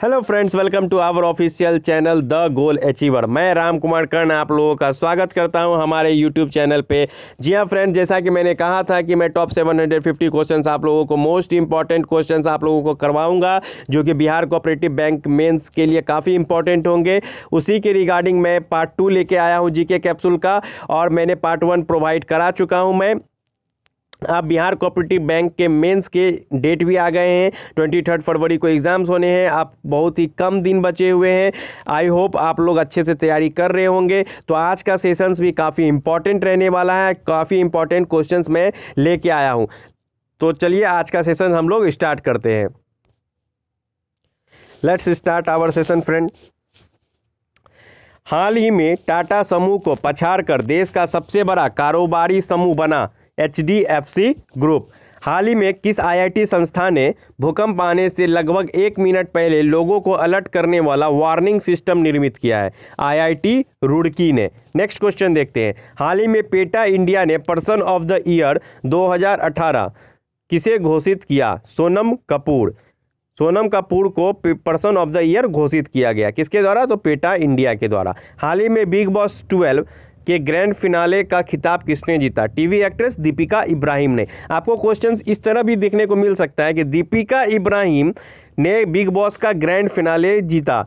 Hello friends welcome to our official channel the goal achiever मैं राम कुमार कर्ण आप लोगों का स्वागत करता हूँ हमारे यूट्यूब चैनल पे। जी हाँ फ्रेंड्स जैसा कि मैंने कहा था कि मैं टॉप 750 क्वेश्चंस आप लोगों को मोस्ट इंपॉर्टेंट क्वेश्चंस आप लोगों को करवाऊँगा, जो कि बिहार कोऑपरेटिव बैंक मेंस के लिए काफ़ी इंपॉर्टेंट होंगे। उसी के रिगार्डिंग मैं पार्ट टू लेके आया हूँ जी कैप्सूल का, और मैंने पार्ट वन प्रोवाइड करा चुका हूँ मैं। अब बिहार कोऑपरेटिव बैंक के मेंस के डेट भी आ गए हैं। ट्वेंटी थर्ड फरवरी को एग्ज़ाम्स होने हैं। आप बहुत ही कम दिन बचे हुए हैं। आई होप आप लोग अच्छे से तैयारी कर रहे होंगे। तो आज का सेशंस भी काफ़ी इंपॉर्टेंट रहने वाला है। काफ़ी इंपॉर्टेंट क्वेश्चंस मैं लेके आया हूँ। तो चलिए आज का सेशन हम लोग स्टार्ट करते हैं। Let's start our session friend हाल ही में टाटा समूह को पछाड़ कर देश का सबसे बड़ा कारोबारी समूह बना। HDFC group. हाल ही में किस आईआईटी संस्था ने भूकंप आने से लगभग एक मिनट पहले लोगों को अलर्ट करने वाला वार्निंग सिस्टम निर्मित किया है, आईआईटी रुड़की ने? नेक्स्ट क्वेश्चन देखते हैं। हाल ही में पेटा इंडिया ने पर्सन ऑफ़ द ईयर 2018 किसे घोषित किया? सोनम कपूर। सोनम कपूर को पर्सन ऑफ़ द ईयर घोषित किया गया। किसके द्वारा? तो पेटा इंडिया के द्वारा। हाल ही में बिग बॉस ट्वेल्व के ग्रैंड फिनाले का खिताब किसने जीता? टीवी एक्ट्रेस दीपिका इब्राहिम ने। आपको क्वेश्चंस इस तरह भी देखने को मिल सकता है कि दीपिका इब्राहिम ने बिग बॉस का ग्रैंड फिनाले जीता।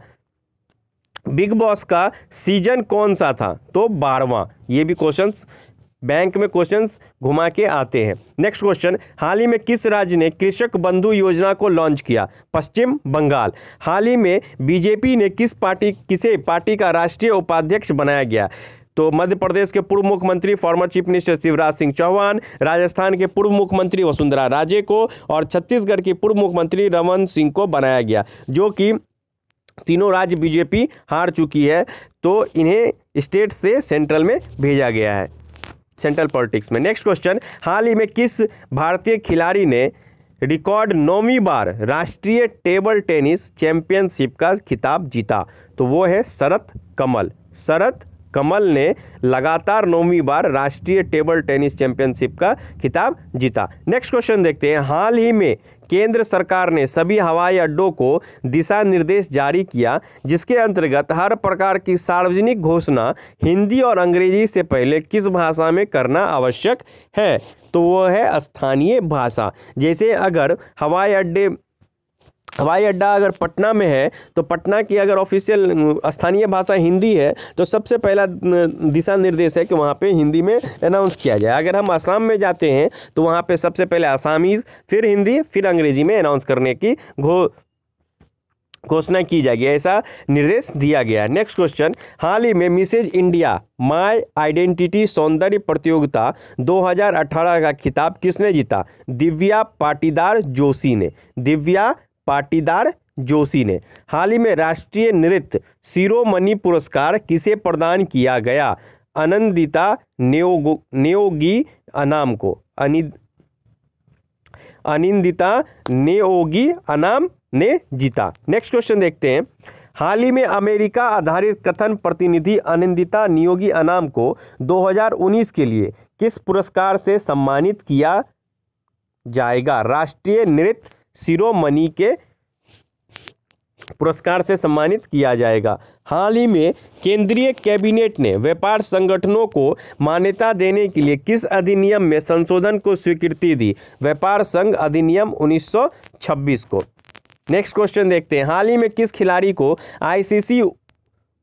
बिग बॉस का सीज़न कौन सा था? तो बारहवां। ये भी क्वेश्चंस बैंक में क्वेश्चंस घुमा के आते हैं। नेक्स्ट क्वेश्चन हाल ही में किस राज्य ने कृषक बंधु योजना को लॉन्च किया? पश्चिम बंगाल। हाल ही में बीजेपी ने किस पार्टी, किसे? पार्टी का राष्ट्रीय उपाध्यक्ष बनाया गया। तो मध्य प्रदेश के पूर्व मुख्यमंत्री former chief minister Shivraj Singh Chauhan, Rajasthan के पूर्व मुख्यमंत्री वसुंधरा राजे को और छत्तीसगढ़ के पूर्व मुख्यमंत्री रमन सिंह को बनाया गया, जो कि तीनों राज्य बीजेपी हार चुकी है तो इन्हें स्टेट से सेंट्रल में भेजा गया है सेंट्रल पॉलिटिक्स में। नेक्स्ट क्वेश्चन हाल ही में किस भारतीय खिलाड़ी ने रिकॉर्ड नौवीं बार राष्ट्रीय टेबल टेनिस चैंपियनशिप का खिताब जीता? तो वो है शरत कमल। शरत कमल ने लगातार नौवीं बार राष्ट्रीय टेबल टेनिस चैंपियनशिप का खिताब जीता। नेक्स्ट क्वेश्चन देखते हैं। हाल ही में केंद्र सरकार ने सभी हवाई अड्डों को दिशा निर्देश जारी किया, जिसके अंतर्गत हर प्रकार की सार्वजनिक घोषणा हिंदी और अंग्रेज़ी से पहले किस भाषा में करना आवश्यक है? तो वो है स्थानीय भाषा। जैसे अगर हवाई अड्डे हवाई अड्डा अगर पटना में है तो पटना की अगर ऑफिशियल स्थानीय भाषा हिंदी है तो सबसे पहला दिशा निर्देश है कि वहाँ पे हिंदी में अनाउंस किया जाए। अगर हम असम में जाते हैं तो वहाँ पे सबसे पहले आसामीज़ फिर हिंदी, फिर अंग्रेज़ी में अनाउंस करने की घो, घोषणा की जाएगी। ऐसा निर्देश दिया गया है। नेक्स्ट क्वेश्चन हाल ही में मिसेज इंडिया माय आइडेंटिटी सौंदर्य प्रतियोगिता 2018 का खिताब किसने जीता? दिव्या पाटीदार जोशी ने। दिव्या पाटीदार जोशी ने। हाल ही में राष्ट्रीय नृत्य शिरोमणि पुरस्कार किसे प्रदान किया गया? आनंदिता नेओगो, नेओगी अनाम को। अनिद अनिंदिता नेओगी अनाम ने जीता। नेक्स्ट क्वेश्चन देखते हैं। हाल ही में अमेरिका आधारित कथन प्रतिनिधि अनिंदिता नियोगी अनाम को 2019 के लिए किस पुरस्कार से सम्मानित किया जाएगा? राष्ट्रीय नृत्य शिरोमणि के पुरस्कार से सम्मानित किया जाएगा। हाल ही में केंद्रीय कैबिनेट ने व्यापार संगठनों को मान्यता देने के लिए किस अधिनियम में संशोधन को स्वीकृति दी? व्यापार संघ अधिनियम 1926 को। नेक्स्ट क्वेश्चन देखते हैं। हाल ही में किस खिलाड़ी को ICC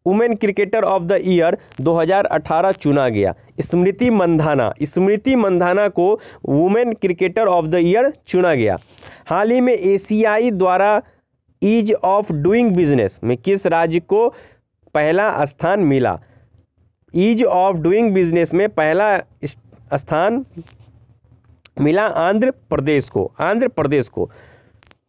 women cricketer of the year 2018 चुना गया। स्मृति मंधाना स्मृति मंधाना को women cricketer of the year चुना गया। हाल ही में एशियाई द्वारा ईज ऑफ़ डूइंग बिज़नेस में किस राज्य को पहला स्थान मिला? ईज ऑफ़ डूइंग बिज़नेस में पहला स्थान मिला आंध्र प्रदेश को, आंध्र प्रदेश को।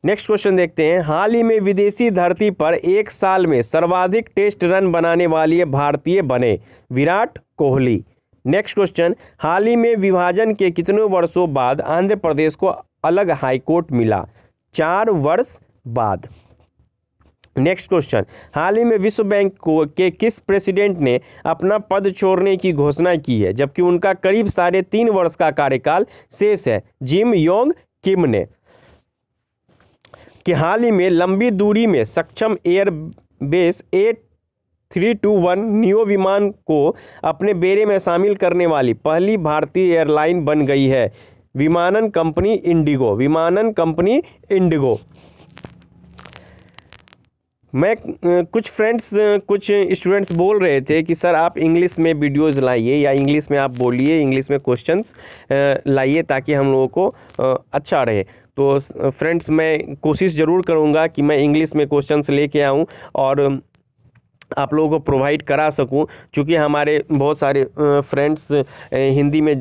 नेक्स्ट क्वेश्चन देखते हैं। हाल ही में विदेशी धरती पर एक साल में सर्वाधिक टेस्ट रन बनाने वाले भारतीय बने विराट कोहली। नेक्स्ट क्वेश्चन हाल ही में विभाजन के कितने वर्षों बाद आंध्र प्रदेश को अलग हाईकोर्ट मिला? चार वर्ष बाद। नेक्स्ट क्वेश्चन हाल ही में विश्व बैंक को के किस प्रेसिडेंट ने अपना पद छोड़ने की घोषणा की है? जबकि उनका करीब साढ़े तीन वर्ष का कार्यकाल शेष है। जिम योंग किम ने। कि हाल ही में लंबी दूरी में सक्षम Airbus A three two one neo विमान को अपने बेड़े में शामिल करने वाली पहली भारतीय एयरलाइन बन गई है। विमानन कंपनी इंडिगो, विमानन कंपनी इंडिगो। मैं, कुछ फ्रेंड्स कुछ स्टूडेंट्स बोल रहे थे कि, सर, आप इंग्लिश में वीडियोस लाइए या इंग्लिश में आप बोलिए इंग्लिश में क्वेश्चंस लाइए ताकि हम लोगों को अच्छा रहे। तो फ्रेंड्स, मैं कोशिश ज़रूर करूँगा कि मैं इंग्लिश में क्वेश्चंस लेके आऊँ और आप लोगों को प्रोवाइड करा सकूँ। क्योंकि हमारे बहुत सारे फ्रेंड्स हिंदी में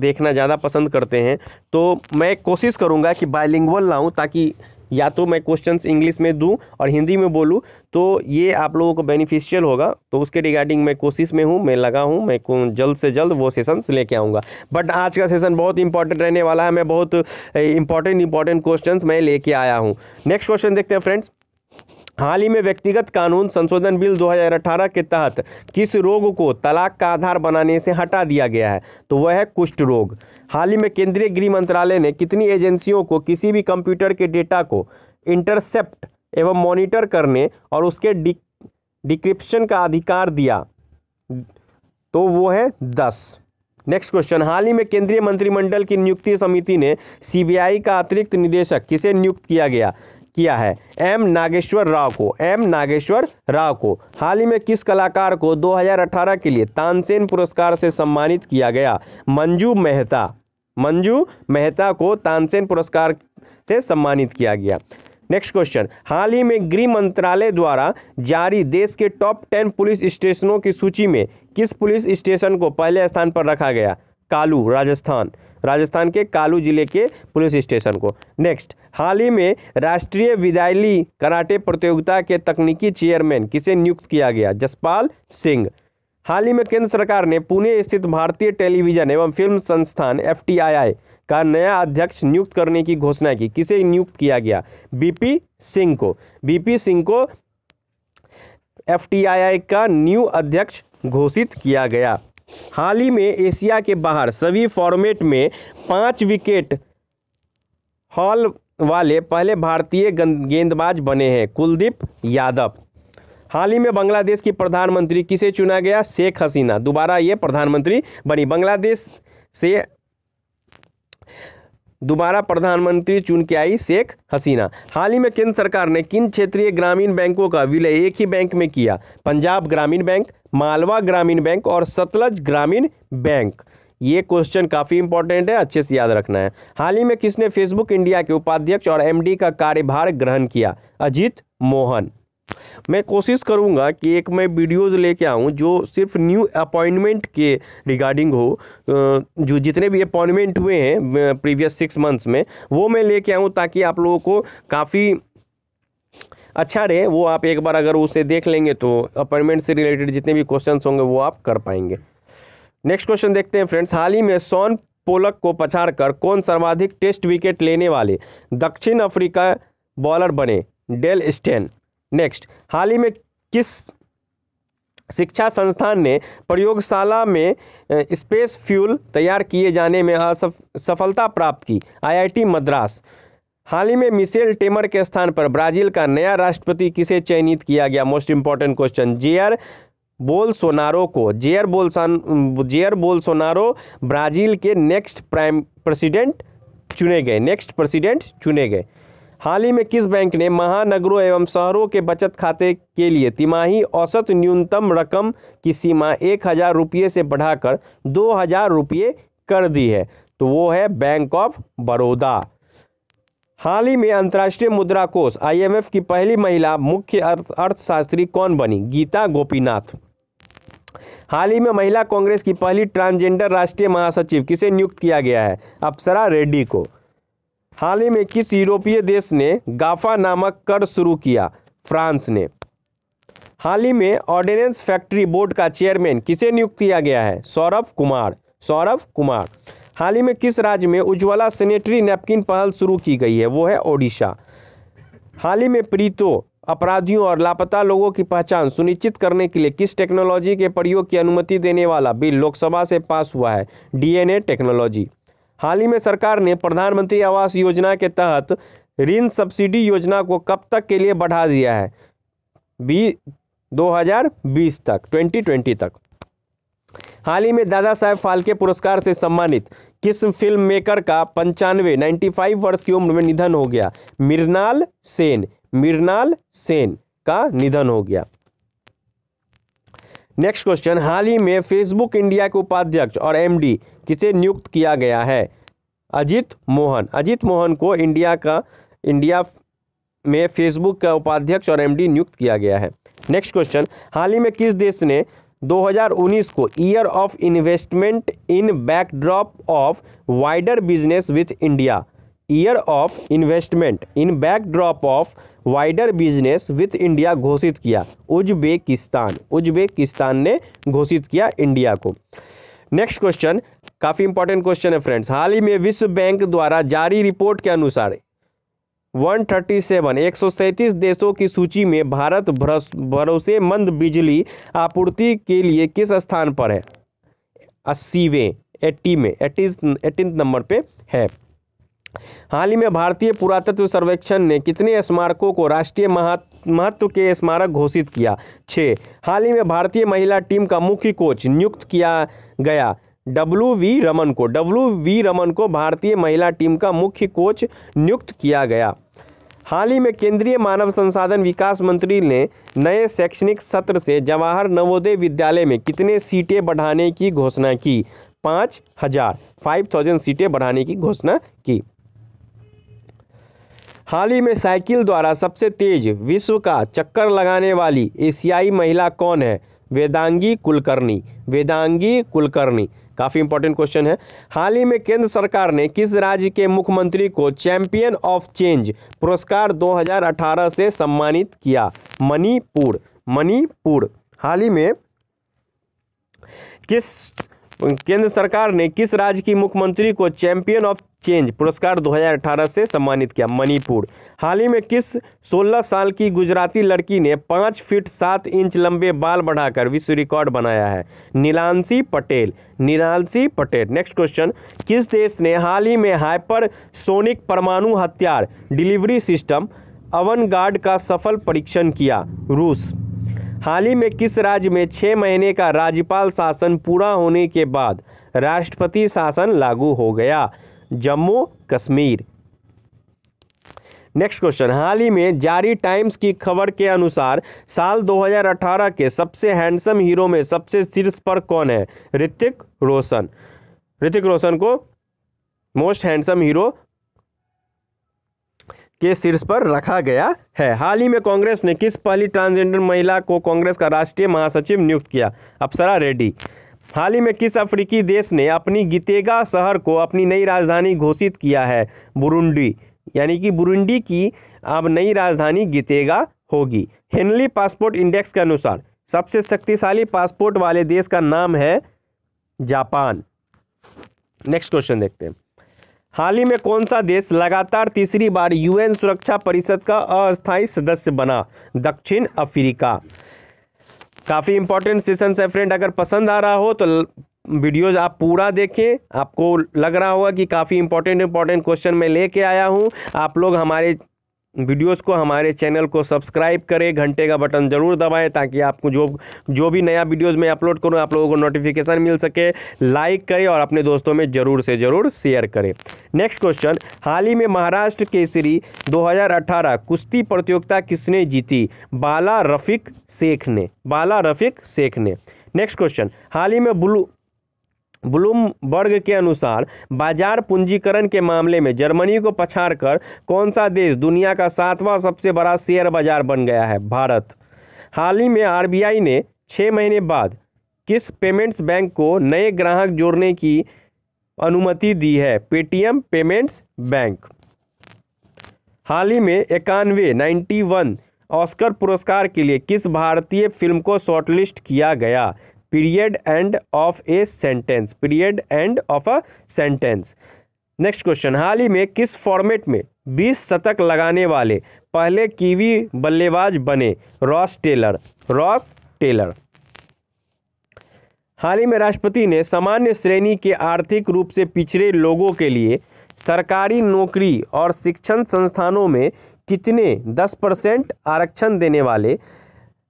देखना ज़्यादा पसंद करते हैं। तो मैं कोशिश करूँगा कि बायलिंगुअल लाऊं ताकि या तो मैं क्वेश्चंस इंग्लिश में दूँ और हिंदी में बोलूँ तो ये आप लोगों को बेनिफिशियल होगा। तो उसके रिगार्डिंग मैं कोशिश में हूँ, मैं लगा हूँ, मैं जल्द से जल्द वो सेशंस लेके आऊँगा। बट आज का सेशन बहुत इंपॉर्टेंट रहने वाला है। मैं बहुत इंपॉर्टेंट इंपॉर्टेंट क्वेश्चन मैं लेके आया हूँ। नेक्स्ट क्वेश्चन देखते हैं फ्रेंड्स हाल ही में व्यक्तिगत कानून संशोधन बिल 2018 के तहत किस रोग को तलाक का आधार बनाने से हटा दिया गया है तो वह है कुष्ठ रोग। हाल ही में केंद्रीय गृह मंत्रालय ने कितनी एजेंसियों को किसी भी कंप्यूटर के डेटा को इंटरसेप्ट एवं मॉनिटर करने और उसके डिक्रिप्शन का अधिकार दिया तो वो है दस। Next question. हाल ही में केंद्रीय मंत्रिमंडल की नियुक्ति समिति ने सीबीआई का अतिरिक्त निदेशक किसे नियुक्त किया गया? किया है। एम नागेश्वर राव को, एम नागेश्वर राव को। हाल ही में किस कलाकार को 2018 के लिए तानसेन पुरस्कार से सम्मानित किया गया? मंजू मेहता मंजू मेहता को तानसेन पुरस्कार से सम्मानित किया गया। नेक्स्ट क्वेश्चन, हाल ही में गृह मंत्रालय द्वारा जारी देश के टॉप टेन पुलिस स्टेशनों की सूची में किस पुलिस स्टेशन को पहले स्थान पर रखा गया? कालू, राजस्थान। राजस्थान के कालू ज़िले के पुलिस स्टेशन को। नेक्स्ट हाल ही में राष्ट्रीय विद्यालय कराटे प्रतियोगिता के तकनीकी चेयरमैन किसे नियुक्त किया गया? जसपाल सिंह। हाल ही में केंद्र सरकार ने पुणे स्थित भारतीय टेलीविज़न एवं फ़िल्म संस्थान एफटीआईआई का नया अध्यक्ष नियुक्त करने की घोषणा की। किसे नियुक्त किया गया? बीपी सिंह को। बीपी सिंह को एफटीआईआई का न्यू अध्यक्ष घोषित किया गया। हाल ही में एशिया के बाहर सभी फॉर्मेट में पाँच विकेट हॉल वाले पहले भारतीय गेंदबाज बने हैं, कुलदीप यादव। हाल ही में बांग्लादेश की प्रधानमंत्री किसे चुना गया? शेख हसीना। दोबारा ये प्रधानमंत्री बनी। बांग्लादेश से दोबारा प्रधानमंत्री चुन के आई शेख हसीना। हाल ही में केंद्र सरकार ने किन क्षेत्रीय ग्रामीण बैंकों का विलय एक ही बैंक में किया? पंजाब ग्रामीण बैंक, मालवा ग्रामीण बैंक और सतलज ग्रामीण बैंक। ये क्वेश्चन काफ़ी इंपॉर्टेंट है, अच्छे से याद रखना है। हाल ही में किसने फेसबुक इंडिया के उपाध्यक्ष और एमडी का कार्यभार ग्रहण किया? अजीत मोहन। मैं कोशिश करूँगा कि एक मैं वीडियोस लेके आऊँ जो सिर्फ़ न्यू अपॉइंटमेंट के रिगार्डिंग हो जो जितने भी अपॉइंटमेंट हुए हैं प्रीवियस सिक्स मंथ्स में, वो मैं लेके आऊँ ताकि आप लोगों को काफ़ी अच्छा रहे। वो आप एक बार अगर उसे देख लेंगे तो अपॉइंटमेंट से रिलेटेड जितने भी क्वेश्चन होंगे, वो आप कर पाएँगे। नेक्स्ट क्वेश्चन देखते हैं फ्रेंड्स हाल ही में सोन पोलक को पछाड़कर कौन सर्वाधिक टेस्ट विकेट लेने वाले दक्षिण अफ्रीका बॉलर बने? डेल स्टेन नेक्स्ट हाल ही में किस शिक्षा संस्थान ने प्रयोगशाला में स्पेस फ्यूल तैयार किए जाने में सफलता प्राप्त की? आईआईटी मद्रास। हाल ही में मिशेल टेमर के स्थान पर ब्राज़ील का नया राष्ट्रपति किसे चयनित किया गया? Most important question Jair Bolsonaro को। जेयर बोलसान जेयर बोलसोनारो ब्राज़ील के नेक्स्ट प्राइम प्रेसिडेंट चुने गए। नेक्स्ट प्रेसिडेंट चुने गए। हाल ही में किस बैंक ने महानगरों एवं शहरों के बचत खाते के लिए तिमाही औसत न्यूनतम रकम की सीमा एक हज़ार रुपये से बढ़ाकर दो हज़ार रुपये कर दी है? तो वो है बैंक ऑफ़ बड़ौदा। हाल ही में अंतर्राष्ट्रीय मुद्रा कोष आईएमएफ की पहली महिला मुख्य अर्थ, अर्थशास्त्री कौन बनी? गीता गोपीनाथ। हाल ही में महिला कांग्रेस की पहली ट्रांसजेंडर राष्ट्रीय महासचिव किसे नियुक्त किया गया है? अप्सरा रेड्डी को। हाल ही में किस यूरोपीय देश ने गाफा नामक कर शुरू किया? फ्रांस ने। हाल ही में ऑर्डिनेंस फैक्ट्री बोर्ड का चेयरमैन किसे नियुक्त किया गया है? सौरभ कुमार। सौरभ कुमार। हाल ही में किस राज्य में उज्ज्वला सैनिटरी नैपकिन पहल शुरू की गई है? वो है ओडिशा। हाल ही में प्रीतो अपराधियों और लापता लोगों की पहचान सुनिश्चित करने के लिए किस टेक्नोलॉजी के प्रयोग की अनुमति देने वाला बिल लोकसभा से पास हुआ है? DNA technology. हाल ही में सरकार ने प्रधानमंत्री आवास योजना के तहत ऋण सब्सिडी योजना को कब तक के लिए बढ़ा दिया है? बी 2020 तक 2020 तक। हाल ही में दादा साहेब फाल्के पुरस्कार से सम्मानित किस फ़िल्म मेकर का पंचानवे 95 वर्ष की उम्र में निधन हो गया? मृणाल सेन मृणाल सेन का निधन हो गया। नेक्स्ट क्वेश्चन, हाल ही में फेसबुक इंडिया के उपाध्यक्ष और एमडी किसे नियुक्त किया गया है? अजित मोहन। अजित मोहन को इंडिया का, इंडिया में फेसबुक का उपाध्यक्ष और एमडी नियुक्त किया गया है। Next question. हाल ही में किस देश ने 2019 को year of investment in backdrop of wider business with India, year of investment in backdrop of wider business with India घोषित किया? उज्बेकिस्तान। उज्बेकिस्तान ने घोषित किया इंडिया को। नेक्स्ट क्वेश्चन काफ़ी इंपॉर्टेंट क्वेश्चन है फ्रेंड्स हाल ही में विश्व बैंक द्वारा जारी रिपोर्ट के अनुसार 137 137 देशों की सूची में भारत भरोसेमंद बिजली आपूर्ति के लिए किस स्थान पर है? अस्सीवें एट्टी में एटीन नंबर पे है। हाल ही में भारतीय पुरातत्व सर्वेक्षण ने कितने स्मारकों को राष्ट्रीय महत्व के स्मारक घोषित किया? छः। हाल ही में भारतीय महिला टीम का मुख्य कोच नियुक्त किया गया। डब्ल्यू वी रमन को डब्ल्यू वी रमन को भारतीय महिला टीम का मुख्य कोच नियुक्त किया गया। हाल ही में केंद्रीय मानव संसाधन विकास मंत्री ने नए शैक्षणिक सत्र से जवाहर नवोदय विद्यालय में कितने सीटें बढ़ाने की घोषणा की? पाँच हज़ार, फाइव थाउज़ेंड सीटें बढ़ाने की घोषणा की। हाल ही में साइकिल द्वारा सबसे तेज विश्व का चक्कर लगाने वाली एशियाई महिला कौन है? वेदांगी कुलकर्णी। वेदांगी कुलकर्णी। काफ़ी इंपॉर्टेंट क्वेश्चन है। हाल ही में केंद्र सरकार ने किस राज्य के मुख्यमंत्री को चैंपियन ऑफ़ चेंज पुरस्कार 2018 से सम्मानित किया? मणिपुर। मणिपुर। हाल ही में किस केंद्र सरकार ने किस राज्य की मुख्यमंत्री को चैंपियन ऑफ़ चेंज पुरस्कार 2018 से सम्मानित किया? मणिपुर। हाल ही में किस 16 साल की गुजराती लड़की ने 5 फीट 7 इंच लंबे बाल बढ़ाकर विश्व रिकॉर्ड बनाया है? नीलांशी पटेल। नीलांशी पटेल। Next question. किस देश ने हाल ही में हाइपर सोनिक परमाणु हथियार डिलीवरी सिस्टम अवन गार्ड का सफल परीक्षण किया? रूस। हाल ही में किस राज्य में छः महीने का राज्यपाल शासन पूरा होने के बाद राष्ट्रपति शासन लागू हो गया? जम्मू, कश्मीर। नेक्स्ट क्वेश्चन हाल ही में जारी टाइम्स की खबर के अनुसार साल 2018 के सबसे हैंडसम हीरो में सबसे शीर्ष पर कौन है? ऋतिक रोशन। ऋतिक रोशन को मोस्ट हैंडसम हीरो के शीर्ष पर रखा गया है। हाल ही में कांग्रेस ने किस पहली ट्रांसजेंडर महिला को कांग्रेस का राष्ट्रीय महासचिव नियुक्त किया? अप्सरा रेड्डी। हाल ही में किस अफ्रीकी देश ने अपनी गीतेगा शहर को अपनी नई राजधानी घोषित किया है? बुरुंडी। यानी कि बुरुंडी की अब नई राजधानी गीतेगा होगी। हेनली पासपोर्ट इंडेक्स के अनुसार, सबसे शक्तिशाली पासपोर्ट वाले देश का नाम है जापान। नेक्स्ट क्वेश्चन देखते हैं। हाल ही में कौन सा देश लगातार तीसरी बार यूएन सुरक्षा परिषद का अस्थायी सदस्य बना? दक्षिण अफ्रीका। काफ़ी इंपॉर्टेंट सेशन है फ्रेंड अगर पसंद आ रहा हो तो वीडियोज़ आप पूरा देखें। आपको लग रहा होगा कि काफ़ी इंपॉर्टेंट इंपॉर्टेंट क्वेश्चन मैं लेके आया हूँ। आप लोग हमारे वीडियोस को हमारे चैनल को सब्सक्राइब करें, घंटे का बटन ज़रूर दबाएँ ताकि आपको जो जो भी नया वीडियोस मैं अपलोड करूँ, आप लोगों को नोटिफिकेशन मिल सके। लाइक करें और अपने दोस्तों में ज़रूर से ज़रूर शेयर करें। नेक्स्ट क्वेश्चन हाल ही में महाराष्ट्र केसरी 2018 कुश्ती प्रतियोगिता किसने जीती? बाला रफ़ीक शेख ने। बाला रफ़ीक शेख ने। नेक्स्ट क्वेश्चन हाल ही में ब्लू ब्लूमबर्ग के अनुसार, बाज़ार पूंजीकरण के मामले में जर्मनी को पछाड़कर कौन सा देश दुनिया का सातवां सबसे बड़ा शेयर बाज़ार बन गया है? भारत। हाल ही में आरबीआई ने छः महीने बाद किस पेमेंट्स बैंक को नए ग्राहक जोड़ने की अनुमति दी है? Paytm payments bank. हाल ही में इक्यानवे, नाइन्टी वन ऑस्कर पुरस्कार के लिए किस भारतीय फ़िल्म को शॉर्टलिस्ट किया गया? Period end of a sentence, period end of a sentence. Next question, हाल ही में किस फॉर्मेट में 20 शतक लगाने वाले पहले कीवी बल्लेबाज बने रॉस टेलर? Ross Taylor. हाल ही में राष्ट्रपति ने सामान्य श्रेणी के आर्थिक रूप से पिछड़े लोगों के लिए सरकारी नौकरी और शिक्षण संस्थानों में कितने 10 परसेंट आरक्षण देने वाले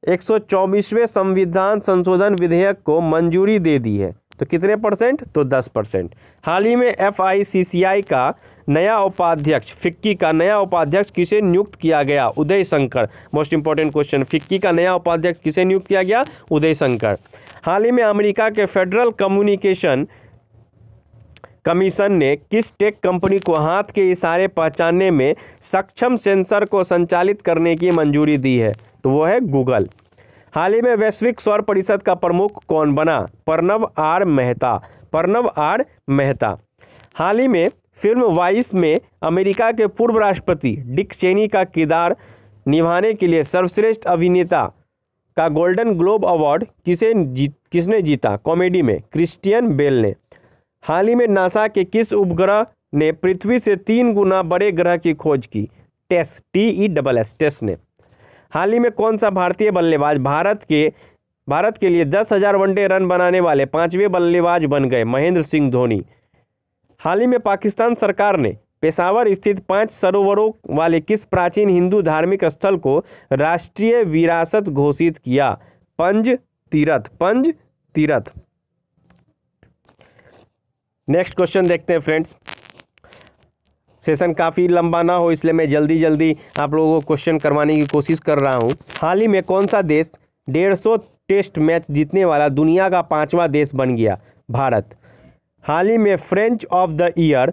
124वें संविधान संशोधन विधेयक को मंजूरी दे दी है। तो कितने परसेंट? तो 10 परसेंट। हाल ही में एफआईसीसीआई का नया उपाध्यक्ष, फिक्की का नया उपाध्यक्ष किसे नियुक्त किया गया? Uday Shankar. Most important question FICCI का नया उपाध्यक्ष किसे नियुक्त किया गया? उदय शंकर। हाल ही में अमेरिका के फेडरल कम्युनिकेशन कमीशन ने किस टेक कंपनी को हाथ के इशारे पहचानने में सक्षम सेंसर को संचालित करने की मंजूरी दी है? तो वो है गूगल। हाल ही में वैश्विक सौर परिषद का प्रमुख कौन बना? प्रणव आर मेहता। प्रणव आर मेहता। हाल ही में फ़िल्म वाइस में अमेरिका के पूर्व राष्ट्रपति डिक चेनी का किरदार निभाने के लिए सर्वश्रेष्ठ अभिनेता का गोल्डन ग्लोब अवार्ड किसे जीत किसने जीता? कॉमेडी में क्रिस्टियन बेल ने। हाल ही में नासा के किस उपग्रह ने पृथ्वी से तीन गुना बड़े ग्रह की खोज की? TESS T E double S TESS ने। हाल ही में कौन सा भारतीय बल्लेबाज भारत के भारत के लिए दस हज़ार वनडे रन बनाने वाले पाँचवें बल्लेबाज बन गए महेंद्र सिंह धोनी। हाल ही में पाकिस्तान सरकार ने पेशावर स्थित पाँच सरोवरों वाले किस प्राचीन हिंदू धार्मिक स्थल को राष्ट्रीय विरासत घोषित किया? पंज, तीरथ। पंज, तीरथ। नेक्स्ट क्वेश्चन देखते हैं, फ्रेंड्स। सेशन काफ़ी लंबा ना हो, इसलिए मैं जल्दी जल्दी आप लोगों को क्वेश्चन करवाने की कोशिश कर रहा हूँ। हाल ही में कौन सा देश डेढ़ सौ टेस्ट मैच जीतने वाला दुनिया का पाँचवा देश बन गया? भारत। हाल ही में फ्रेंच ऑफ़ द ईयर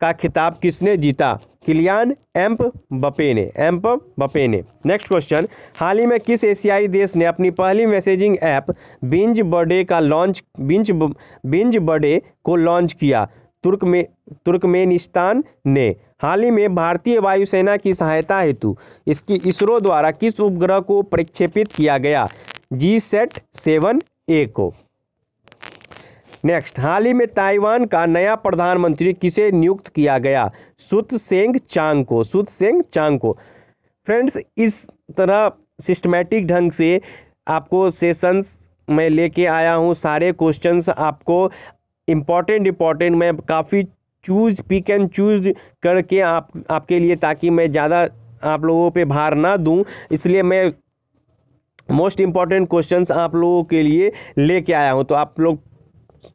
का खिताब किसने जीता? किलियान एम्प बपे ने, एम्प बपे ने। नेक्स्ट क्वेश्चन हाल ही में किस एशियाई देश ने अपनी पहली मैसेजिंग ऐप बिंज बर्डे का लॉन्च बिंज बिंज बर्डे को लॉन्च किया? तुर्क में तुर्कमेनिस्तान ने हाल ही में भारतीय वायुसेना की सहायता हेतु इसकी इसरो द्वारा किस उपग्रह को प्रक्षेपित किया गया? जी सेट सेवन ए को। नेक्स्ट हाल ही में ताइवान का नया प्रधानमंत्री किसे नियुक्त किया गया? सुत सेंग चांग को सुत सेंग चांग को। फ्रेंड्स इस तरह सिस्टमेटिक ढंग से आपको सेशंस में लेके आया हूँ, सारे क्वेश्चंस आपको इंपॉर्टेंट इंपॉर्टेंट मैं काफ़ी चूज़ पिक एंड चूज़ करके आप, आपके लिए ताकि मैं ज़्यादा आप लोगों पे भार ना दूँ। इसलिए मैं मोस्ट इंपॉर्टेंट क्वेश्चंस आप लोगों के लिए लेके आया हूँ। तो आप लोग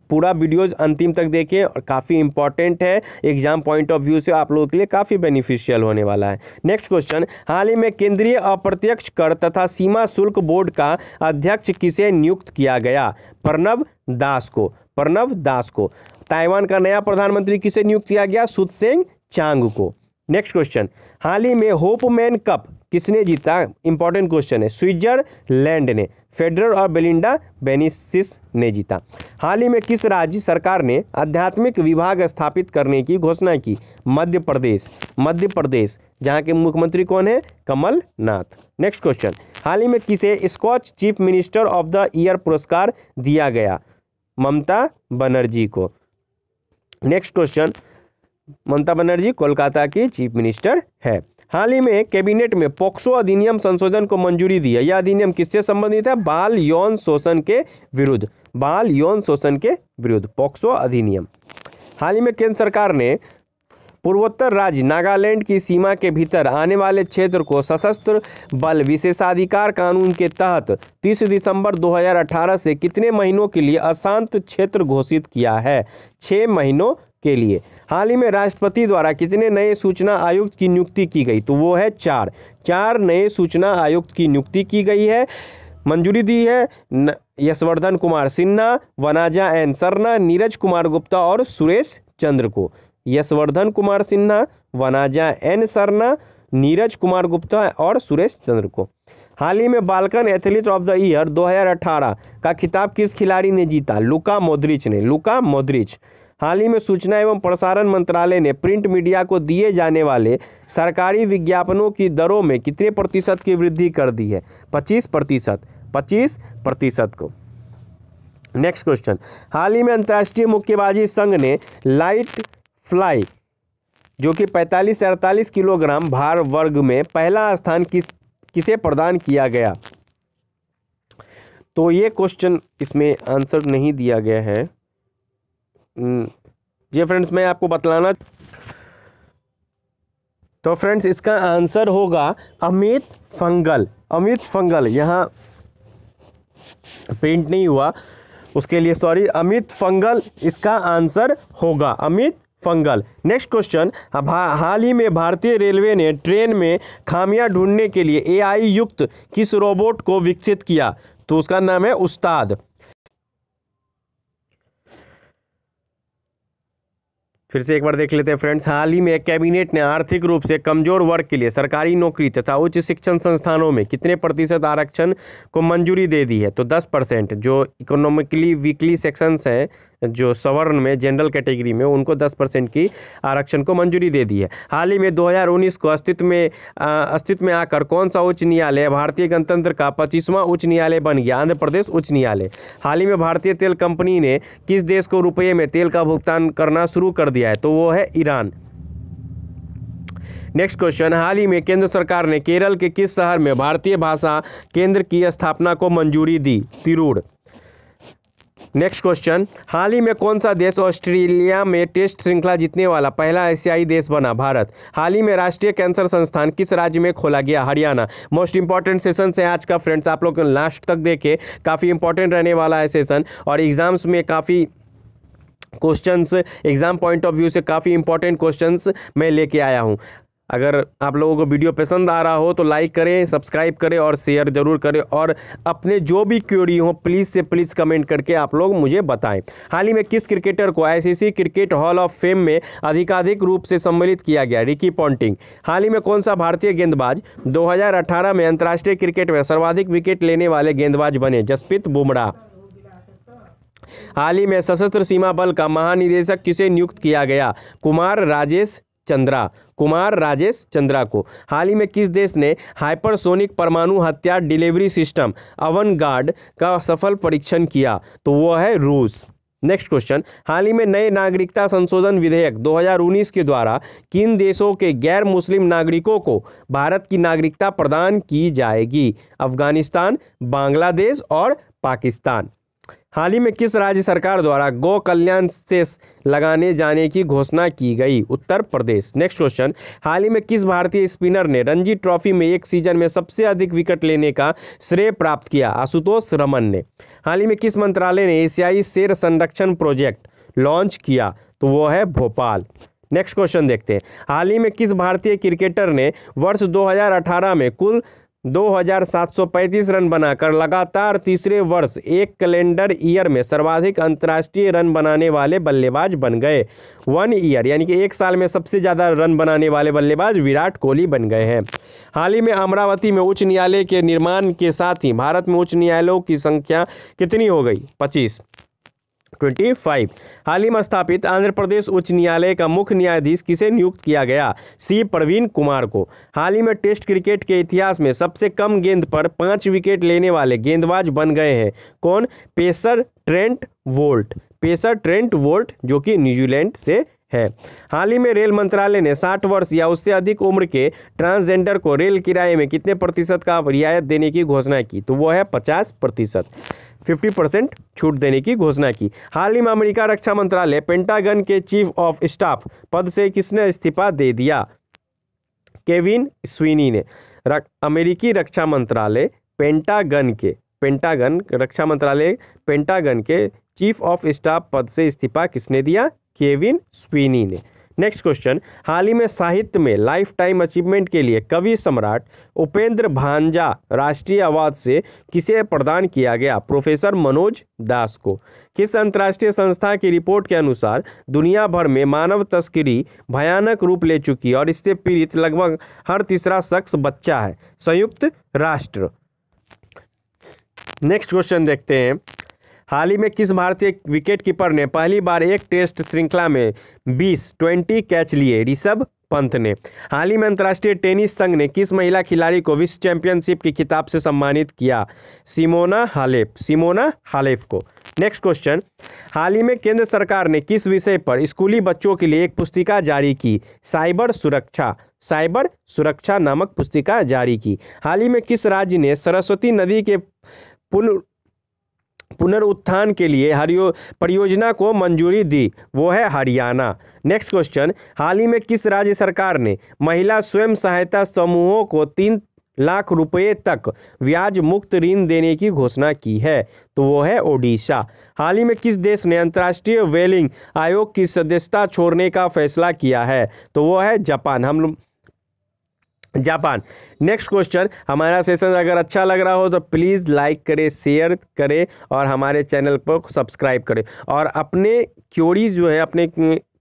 पूरा वीडियोज़ अंतिम तक देखें और काफ़ी इंपॉर्टेंट है। एग्ज़ाम पॉइंट ऑफ़ व्यू से आप लोगों के लिए काफ़ी बेनिफिशियल होने वाला है। नेक्स्ट क्वेश्चन हाल ही में केंद्रीय अप्रत्यक्ष कर तथा सीमा शुल्क बोर्ड का अध्यक्ष किसे नियुक्त किया गया? प्रणव दास को। प्रणव दास को। ताइवान का नया प्रधानमंत्री किसे नियुक्त किया गया? सुतसेंग चांग को। नेक्स्ट क्वेश्चन हाल ही में होपमैन कप किसने जीता? इंपॉर्टेंट क्वेश्चन है। स्विट्जरलैंड ने। फेडरर और बेलिंडा बेनिसिस ने जीता। हाल ही में किस राज्य सरकार ने आध्यात्मिक विभाग स्थापित करने की घोषणा की? मध्य प्रदेश। मध्य प्रदेश, जहाँ के मुख्यमंत्री कौन है? कमल नाथ नेक्स्ट क्वेश्चन हाल ही में किसे Skoch chief minister of the year पुरस्कार दिया गया? ममता बनर्जी को। नेक्स्ट क्वेश्चन ममता बनर्जी कोलकाता की चीफ मिनिस्टर है। हाल ही में कैबिनेट में पोक्सो अधिनियम संशोधन को मंजूरी दी है। यह अधिनियम किससे संबंधित है? बाल यौन शोषण के विरुद्ध, बाल यौन शोषण के विरुद्ध, पोक्सो अधिनियम। हाल ही में केंद्र सरकार ने पूर्वोत्तर राज्य नागालैंड की सीमा के भीतर आने वाले क्षेत्र को सशस्त्र बल विशेषाधिकार कानून के तहत 30 दिसंबर 2018 से कितने महीनों के लिए अशांत क्षेत्र घोषित किया है? छः महीनों के लिए। हाल ही में राष्ट्रपति द्वारा कितने नए सूचना आयुक्त की नियुक्ति की गई? तो वो है चार। चार नए सूचना आयुक्त की नियुक्ति की गई है। मंजूरी दी है यशवर्धन कुमार सिन्हा, वनाजा एन सरना, नीरज कुमार गुप्ता और सुरेश चंद्र को। यशवर्धन कुमार सिन्हा, वनाजा एन सरना, नीरज कुमार गुप्ता और सुरेश चंद्र को। हाल ही में Balkan athlete of the year 2018 का खिताब किस खिलाड़ी ने जीता? लुका मोद्रिच ने, लुका मोद्रिच। हाल ही में सूचना एवं प्रसारण मंत्रालय ने प्रिंट मीडिया को दिए जाने वाले सरकारी विज्ञापनों की दरों में कितने प्रतिशत की वृद्धि कर दी है? पच्चीस प्रतिशत पच्चीस प्रतिशत को। Next question. हाल ही में अंतर्राष्ट्रीय मुक्केबाजी संघ ने लाइट फ्लाई जो कि 45 से अड़तालीस किलोग्राम भार वर्ग में पहला स्थान किस किसे प्रदान किया गया? तो ये क्वेश्चन इसमें आंसर नहीं दिया गया है। जी हम्म, फ्रेंड्स मैं आपको बतलाना तो फ्रेंड्स इसका आंसर होगा अमित फंगल। अमित फंगल यहाँ प्रिंट नहीं हुआ उसके लिए सॉरी अमित फंगल इसका आंसर होगा। अमित फंगल। नेक्स्ट क्वेश्चन हाल ही में भारतीय रेलवे ने ट्रेन में खामियाँ ढूँढने के लिए एआई युक्त किस रोबोट को विकसित किया? तो उसका नाम है उस्ताद। फिर से एक बार देख लेते हैं फ्रेंड्स, हाल ही में कैबिनेट ने आर्थिक रूप से कमज़ोर वर्ग के लिए सरकारी नौकरी तथा उच्च शिक्षण संस्थानों में कितने प्रतिशत आरक्षण को मंजूरी दे दी है? तो 10 परसेंट, जो इकोनॉमिकली वीकली सेक्शंस हैं जो सवर्ण में जनरल कैटेगरी में, उनको 10 परसेंट की आरक्षण को मंजूरी दे दी है। हाल ही में 2019 को अस्तित्व में अस्तित्व में आकर कौन सा उच्च न्यायालय, भारतीय गणतंत्र का पच्चीसवां उच्च न्यायालय बन गया? आंध्र प्रदेश उच्च न्यायालय। हाल ही में भारतीय तेल कंपनी ने किस देश को रुपये में तेल का भुगतान करना शुरू कर दिया है? तो वो है ईरान। नेक्स्ट क्वेश्चन हाल ही में केंद्र सरकार ने केरल के किस शहर में भारतीय भाषा केंद्र की स्थापना को मंजूरी दी? तिरूड़। नेक्स्ट क्वेश्चन हाल ही में कौन सा देश ऑस्ट्रेलिया में टेस्ट श्रृंखला जीतने वाला पहला एशियाई देश बना भारत? हाल ही में राष्ट्रीय कैंसर संस्थान किस राज्य में खोला गया? हरियाणा। मोस्ट इंपॉर्टेंट सेशन से आज का फ्रेंड्स आप लोग लास्ट तक देखे। काफ़ी इंपॉर्टेंट रहने वाला है सेशन और एग्ज़ाम्स में काफ़ी questions exam point of view से काफ़ी इंपॉर्टेंट क्वेश्चंस मैं लेके आया हूँ। अगर आप लोगों को वीडियो पसंद आ रहा हो तो लाइक करें सब्सक्राइब करें और शेयर ज़रूर करें और अपने जो भी क्वेरी हो प्लीज़ से प्लीज़ कमेंट करके आप लोग मुझे बताएँ। हाल ही में किस क्रिकेटर को ICC cricket hall of fame में अधिकाधिक रूप से सम्मिलित किया गया? रिकी पॉन्टिंग हाल ही में कौन सा भारतीय गेंदबाज 2018 में अंतर्राष्ट्रीय क्रिकेट में सर्वाधिक विकेट लेने वाले गेंदबाज बने? जसप्रीत बुमराह। हाल ही में सशस्त्र सीमा बल का महानिदेशक किसे नियुक्त किया गया? कुमार राजेश चंद्रा, कुमार राजेश चंद्रा को। हाल ही में किस देश ने हाइपरसोनिक परमाणु हथियार डिलीवरी सिस्टम अवन गार्ड का सफल परीक्षण किया? तो वो है रूस। Next question. हाल ही में नए नागरिकता संशोधन विधेयक 2019 के द्वारा किन देशों के गैर मुस्लिम नागरिकों को भारत की नागरिकता प्रदान की जाएगी? अफ़गानिस्तान, बांग्लादेश और पाकिस्तान। हाल ही में किस राज्य सरकार द्वारा गौ कल्याण सेस लगाने जाने की घोषणा की गई? उत्तर प्रदेश। नेक्स्ट क्वेश्चन हाल ही में किस भारतीय स्पिनर ने रणजी ट्रॉफी में एक सीज़न में सबसे अधिक विकेट लेने का श्रेय प्राप्त किया? आशुतोष रमन ने। हाल ही में किस मंत्रालय ने एशियाई शेर संरक्षण प्रोजेक्ट लॉन्च किया? तो वो है भोपाल। नेक्स्ट क्वेश्चन देखते हैं। हाल ही में किस भारतीय क्रिकेटर ने वर्ष 2018 में कुल 2735 रन बनाकर लगातार तीसरे वर्ष एक कैलेंडर ईयर में सर्वाधिक अंतर्राष्ट्रीय रन बनाने वाले बल्लेबाज बन गए। वन ईयर, यानी कि एक साल में सबसे ज़्यादा रन बनाने वाले बल्लेबाज विराट कोहली बन गए हैं। हाल ही में अमरावती में उच्च न्यायालय के निर्माण के साथ ही भारत में उच्च न्यायालयों की संख्या कितनी हो गई? पच्चीस। Twenty five. हाल ही में स्थापित आंध्र प्रदेश उच्च न्यायालय का मुख्य न्यायाधीश किसे नियुक्त किया गया? सी. प्रवीण कुमार को। हाल ही में टेस्ट क्रिकेट के इतिहास में सबसे कम गेंद पर पाँच विकेट लेने वाले गेंदबाज बन गए हैं। कौन? Pacer Trent Boult. Pacer Trent Boult, जो कि न्यूजीलैंड से है। हाल ही में रेल मंत्रालय ने 60 वर्ष या उससे अधिक उम्र के ट्रांसजेंडर को रेल किराए में कितने प्रतिशत का रियायत देने की घोषणा की? तो वो है 50 प्रतिशत। फिफ्टी परसेंट छूट देने की घोषणा की। हाल ही में अमेरिका रक्षा मंत्रालय पेंटागन के चीफ ऑफ़ स्टाफ पद से किसने इस्तीफा दे दिया? केविन स्वीनी ने। रक, अमेरिकी रक्षा मंत्रालय पेंटागन के पेंटागन रक्षा मंत्रालय पेंटागन के चीफ ऑफ़ स्टाफ पद से इस्तीफा किसने दिया? केविन स्वीनी ने। नेक्स्ट क्वेश्चन, हाल ही में साहित्य में लाइफ टाइम अचीवमेंट के लिए कवि सम्राट उपेंद्र भांजा राष्ट्रीय अवार्ड से किसे प्रदान किया गया? प्रोफेसर मनोज दास को। किस अंतर्राष्ट्रीय संस्था की रिपोर्ट के अनुसार दुनिया भर में मानव तस्करी भयानक रूप ले चुकी और इससे पीड़ित लगभग हर तीसरा शख्स बच्चा है? संयुक्त राष्ट्र। नेक्स्ट क्वेश्चन देखते हैं। हाल ही में किस भारतीय विकेट कीपर ने पहली बार एक टेस्ट श्रृंखला में 20 20 कैच लिए ऋषभ पंत ने? हाल ही में अंतर्राष्ट्रीय टेनिस संघ ने किस महिला खिलाड़ी को विश्व चैंपियनशिप के खिताब से सम्मानित किया? सिमोना हालेप सिमोना हालेप को। Next question. हाल ही में केंद्र सरकार ने किस विषय पर स्कूली बच्चों के लिए एक पुस्तिका जारी की? साइबर सुरक्षा साइबर सुरक्षा नामक पुस्तिका जारी की। हाल ही में किस राज्य ने सरस्वती नदी के पुनः पुनरुत्थान के लिए हरियो, परियोजना को मंजूरी दी। वो है हरियाणा। नेक्स्ट क्वेश्चन हाल ही में किस राज्य सरकार ने महिला स्वयं सहायता समूहों को तीन लाख रुपए तक ब्याज मुक्त ऋण देने की घोषणा की है? तो वो है ओडिशा। हाल ही में किस देश ने अंतर्राष्ट्रीय वेलिंग आयोग की सदस्यता छोड़ने का फैसला किया है? तो वो है जापान। हम जापान। नेक्स्ट क्वेश्चन हमारा सेशन अगर अच्छा लग रहा हो तो प्लीज़ लाइक करें शेयर करें और हमारे चैनल पर सब्सक्राइब करें। और अपने क्योरीज जो है, अपने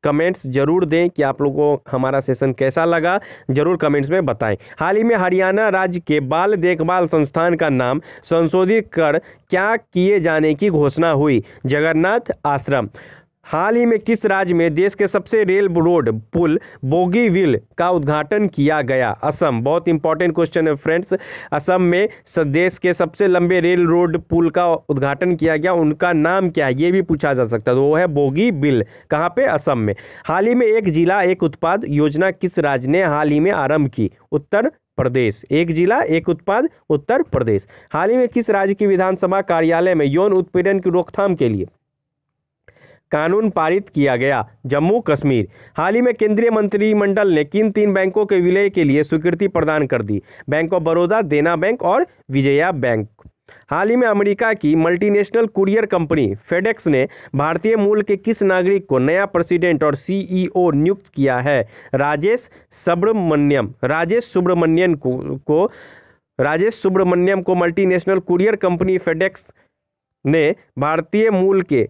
कमेंट्स ज़रूर दें कि आप लोगों को हमारा सेशन कैसा लगा। ज़रूर कमेंट्स में बताएँ। हाल ही में हरियाणा राज्य के बाल देखभाल संस्थान का नाम संशोधित कर क्या किए जाने की घोषणा हुई? जगन्नाथ आश्रम। हाल ही में किस राज्य में देश के सबसे रेल रोड पुल बोगीविल का उद्घाटन किया गया? असम। बहुत इंपॉर्टेंट क्वेश्चन है फ्रेंड्स असम में देश के सबसे लंबे रेल रोड पुल का उद्घाटन किया गया। उनका नाम क्या है? ये भी पूछा जा सकता है। तो वो है बोगी बिल कहाँ पे? असम में। हाल ही में एक जिला, एक उत्पाद योजना किस राज्य ने हाल ही में आरंभ की? उत्तर प्रदेश। एक जिला, एक उत्पाद, उत्तर प्रदेश। हाल ही में किस राज्य की विधानसभा कार्यालय में यौन उत्पीड़न की रोकथाम के लिए कानून पारित किया गया जम्मू कश्मीर। हाल ही में केंद्रीय मंत्रिमंडल ने किन तीन बैंकों के विलय के लिए स्वीकृति प्रदान कर दी? बैंक ऑफ़ बड़ौदा देना बैंक और विजया बैंक। हाल ही में अमेरिका की मल्टीनेशनल कुरियर कंपनी फेडेक्स ने भारतीय मूल के किस नागरिक को नया प्रेसिडेंट और सीईओ नियुक्त किया है? राजेश सुब्रमण्यम। राजेश सुब्रमण्यन को, को राजेश सुब्रमण्यम को मल्टीनेशनल कुरियर कंपनी फेडेक्स ने भारतीय मूल के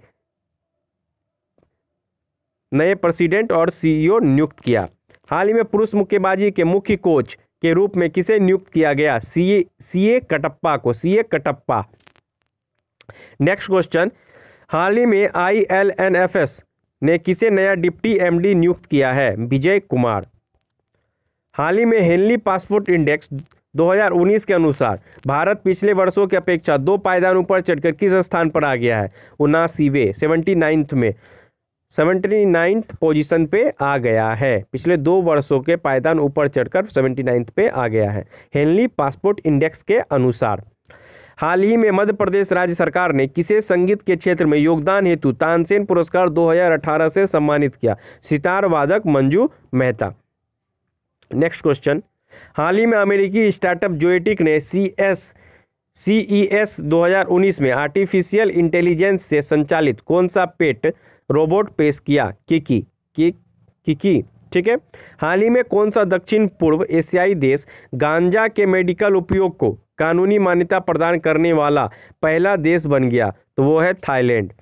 नए प्रेसिडेंट और सीईओ नियुक्त किया। हाल ही में पुरुष मुक्केबाजी के मुख्य कोच के रूप में किसे नियुक्त किया गया? सीए सीए कटप्पा को, सीए कटप्पा। Next question. हाल ही में आईएलएनएफएस ने किसे नया डिप्टी एमडी नियुक्त किया है? विजय कुमार। हाल ही में हेनली पासपोर्ट इंडेक्स 2019 के अनुसार भारत पिछले वर्षों की अपेक्षा दो पायदान ऊपर चढ़कर किस स्थान पर आ गया है? उनासीवे सेवेंटी नाइन्थ में। सेवेंटी नाइन्थ पोजिशन पे आ गया है। पिछले दो वर्षों के पायदान ऊपर चढ़कर सेवेंटी नाइन्थ पे आ गया है, हेनली पासपोर्ट इंडेक्स के अनुसार। हाल ही में मध्य प्रदेश राज्य सरकार ने किसे संगीत के क्षेत्र में योगदान हेतु तानसेन पुरस्कार 2018 से सम्मानित किया? सितार वादक मंजू मेहता। Next question. हाल ही में अमेरिकी स्टार्टअप जोएटिक ने C S C E S दो हज़ार उन्नीस में आर्टिफिशियल इंटेलिजेंस से संचालित कौन सा पेट रोबोट पेश किया, किकी, की, किकी, ठीक है? हाल ही में कौन सा दक्षिण पूर्व एशियाई देश गांजा के मेडिकल उपयोग को कानूनी मान्यता प्रदान करने वाला पहला देश बन गया तो वो है थाईलैंड।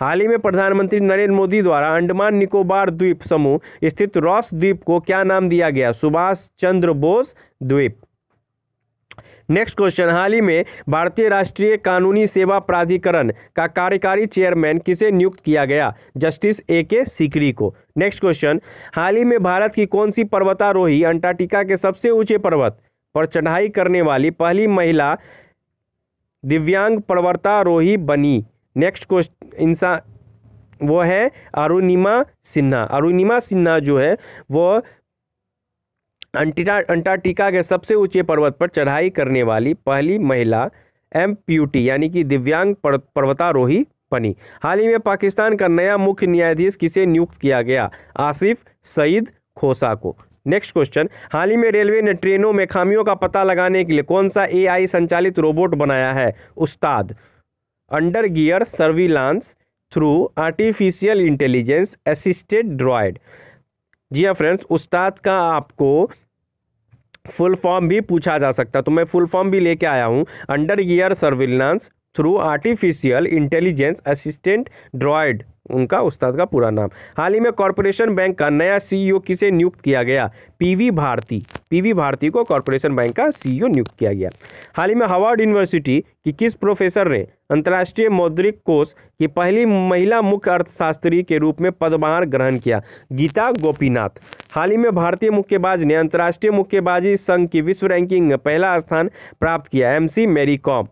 हाल ही में प्रधानमंत्री नरेंद्र मोदी द्वारा अंडमान निकोबार द्वीप समूह स्थित रॉस द्वीप को क्या नाम दिया गया? सुभाष चंद्र बोस द्वीप। नेक्स्ट क्वेश्चन, हाल ही में भारतीय राष्ट्रीय कानूनी सेवा प्राधिकरण का कार्यकारी चेयरमैन किसे नियुक्त किया गया? जस्टिस ए के सीकरी को। नेक्स्ट क्वेश्चन, हाल ही में भारत की कौन सी पर्वतारोही अंटार्कटिका के सबसे ऊँचे पर्वत पर चढ़ाई करने वाली पहली महिला दिव्यांग पर्वतारोही बनी? नेक्स्ट क्वेश्चन इंसान वो है अरुणिमा सिन्हा। अरुणिमा सिन्हा जो है, वो अंटार्कटिका के सबसे ऊँचे पर्वत पर चढ़ाई करने वाली पहली महिला एम्प्यूटी, यानी कि दिव्यांग पर्वतारोही बनी। हाल ही में पाकिस्तान का नया मुख्य न्यायाधीश किसे नियुक्त किया गया? आसिफ सईद खोसा को। Next question. हाल ही में रेलवे ने ट्रेनों में खामियों का पता लगाने के लिए कौन सा एआई संचालित रोबोट बनाया है? Ustad, under gear surveillance through artificial intelligence assisted droid जी हाँ फ्रेंड्स उस्ताद का आपको फुल फॉर्म भी पूछा जा सकता तो मैं फुल फॉर्म भी लेके आया हूँ। Under gear surveillance through artificial intelligence assistant droid उनका उस्ताद का पूरा नाम। हाल ही में कॉरपोरेशन बैंक का नया सीईओ किसे नियुक्त किया गया? पीवी भारती। पीवी भारती को कॉरपोरेशन बैंक का सीईओ नियुक्त किया गया। हाल ही में हार्वर्ड यूनिवर्सिटी की किस प्रोफेसर ने अंतर्राष्ट्रीय मौद्रिक कोष की पहली महिला मुख्य अर्थशास्त्री के रूप में पदभार ग्रहण किया, गीता गोपीनाथ। हाल ही में भारतीय मुक्केबाज ने अंतर्राष्ट्रीय मुक्केबाजी संघ की विश्व रैंकिंग में पहला स्थान प्राप्त किया एमसी मेरी कॉम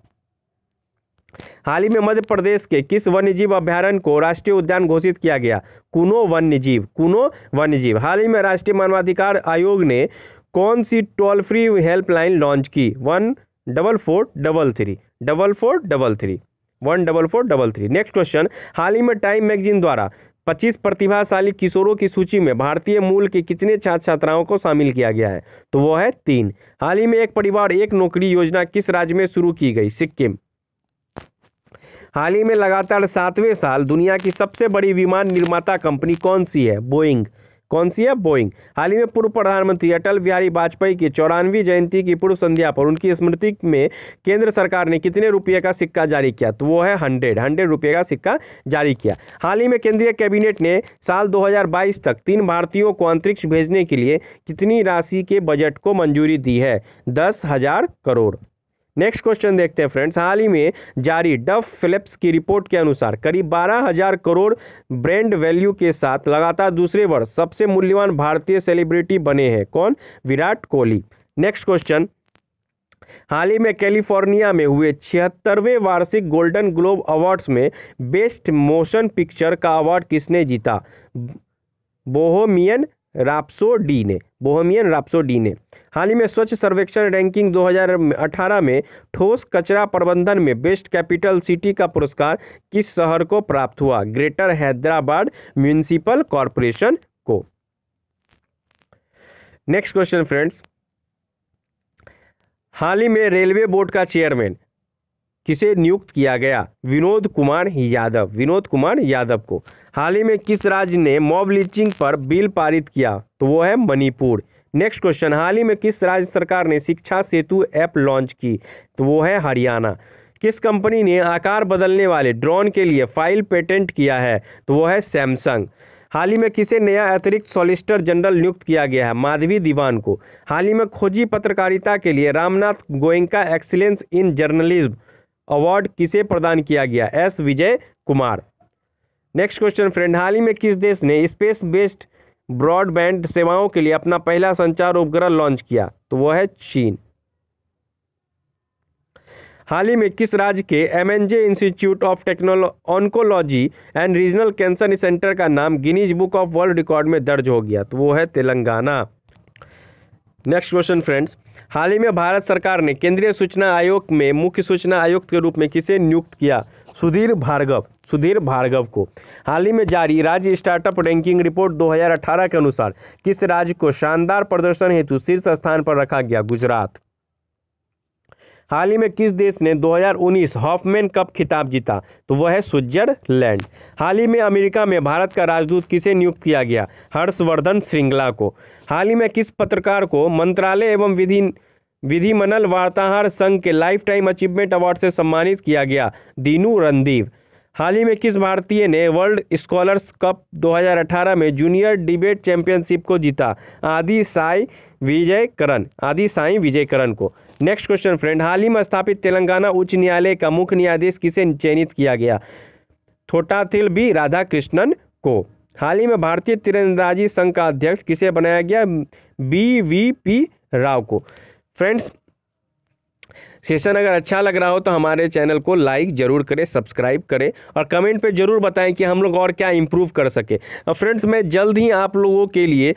हाल ही में मध्य प्रदेश के किस वन्यजीव अभ्यारण्य को राष्ट्रीय उद्यान घोषित किया गया? कुनो वन्यजीव कुनो वन्यजीव। हाल ही में राष्ट्रीय मानवाधिकार आयोग ने कौन सी टोल फ्री हेल्पलाइन लॉन्च की? One double four double three, double four double three, one double four double three. Next question हाल ही में टाइम मैगजीन द्वारा 25 प्रतिभाशाली किशोरों की सूची में भारतीय मूल के कितने छात्र छात्राओं को शामिल किया गया है? तो वो है तीन। हाल ही में एक परिवार, एक नौकरी योजना किस राज्य में शुरू की गई? सिक्किम। हाल ही में लगातार सातवें साल दुनिया की सबसे बड़ी विमान निर्माता कंपनी कौन सी है? बोइंग कौन सी है? बोइंग। हाल ही में पूर्व प्रधानमंत्री अटल बिहारी वाजपेयी की चौरानवी जयंती की पूर्व संध्या पर उनकी स्मृति में केंद्र सरकार ने कितने रुपये का सिक्का जारी किया? तो वो है हंड्रेड। हंड्रेड रुपये का सिक्का जारी किया। हाल ही में केंद्रीय कैबिनेट ने साल 2022 तक तीन भारतीयों को अंतरिक्ष भेजने के लिए कितनी राशि के बजट को मंजूरी दी है? दस हज़ार करोड़। नेक्स्ट क्वेश्चन देखते हैं फ्रेंड्स हाल ही में जारी डफ फिलिप्स की रिपोर्ट के अनुसार करीब बारह हज़ार करोड़ ब्रांड वैल्यू के साथ लगातार दूसरे वर्ष सबसे मूल्यवान भारतीय सेलिब्रिटी बने हैं। कौन? विराट कोहली। नेक्स्ट क्वेश्चन हाल ही में कैलिफ़ोर्निया में हुए छिहत्तरवें वार्षिक गोल्डन ग्लोब अवार्ड्स में बेस्ट मोशन पिक्चर का अवार्ड किसने जीता? बोहोमियन राप्सोडी ने बोहेमियन राप्सोडी ने हाल ही में स्वच्छ सर्वेक्षण रैंकिंग 2018 में ठोस कचरा प्रबंधन में बेस्ट कैपिटल सिटी का पुरस्कार किस शहर को प्राप्त हुआ? ग्रेटर हैदराबाद म्यूनिसिपल कॉरपोरेशन को। Next question friends. हाल ही में रेलवे बोर्ड का चेयरमैन किसे नियुक्त किया गया? विनोद कुमार यादव। विनोद कुमार यादव को। हाल ही में किस राज्य ने मॉब लीचिंग पर बिल पारित किया? तो वो है मणिपुर। Next question. हाल ही में किस राज्य सरकार ने शिक्षा सेतु ऐप लॉन्च की? तो वो है हरियाणा। किस कंपनी ने आकार बदलने वाले ड्रोन के लिए फ़ाइल पेटेंट किया है? तो वो है सैमसंग। हाल ही में किसे नया अतिरिक्त सॉलिसिटर जनरल नियुक्त किया गया है? माधवी दीवान को। हाल ही में खोजी पत्रकारिता के लिए Ramnath Goenka excellence in journalism. Award किसे प्रदान किया गया? S. Vijay Kumar. Next question, friend, हाल ही में किस देश ने स्पेस बेस्ड ब्रॉडबैंड सेवाओं के लिए अपना पहला संचार उपग्रह लॉन्च किया? तो वह है चीन। हाल ही में किस राज्य के MNJ institute of टेक्नोलॉ oncology and regional cancer centre का नाम Guinness book of world record में दर्ज हो गया? तो वो है तेलंगाना। नेक्स्ट क्वेश्चन फ्रेंड्स हाल ही में भारत सरकार ने केंद्रीय सूचना आयोग में मुख्य सूचना आयुक्त के रूप में किसे नियुक्त किया? सुधीर भार्गव सुधीर भार्गव को। हाल ही में जारी राज्य स्टार्टअप रैंकिंग रिपोर्ट 2018 के अनुसार किस राज्य को शानदार प्रदर्शन हेतु शीर्ष स्थान पर रखा गया? गुजरात। हाल ही में किस देश ने 2019 हॉफमैन कप खिताब जीता? तो वह है स्विट्जरलैंड। हाल ही में अमेरिका में भारत का राजदूत किसे नियुक्त किया गया? हर्षवर्धन श्रृंगला को। हाल ही में किस पत्रकार को मंत्रालय एवं विधि, विधिमंडल वार्ताहार संघ के लाइफ टाइम अचीवमेंट अवार्ड से सम्मानित किया गया? दीनू रणदीव। हाल ही में किस भारतीय ने वर्ल्ड स्कॉलर्स कप 2018 में जूनियर डिबेट चैंपियनशिप को जीता? आदि साई विजय करण आदि साई विजय करण को। नेक्स्ट क्वेश्चन फ्रेंड हाल ही में स्थापित तेलंगाना उच्च न्यायालय का मुख्य न्यायाधीश किसे चयनित किया गया? थोटाथिल बी राधा कृष्णन को। हाल ही में भारतीय तीरंदाजी संघ का अध्यक्ष किसे बनाया गया? बी वी पी राव को। फ्रेंड्स सेशन अगर अच्छा लग रहा हो तो हमारे चैनल को लाइक ज़रूर करें सब्सक्राइब करें और कमेंट पे ज़रूर बताएँ कि हम लोग और क्या इम्प्रूव कर सके। और फ्रेंड्स मैं जल्द ही आप लोगों के लिए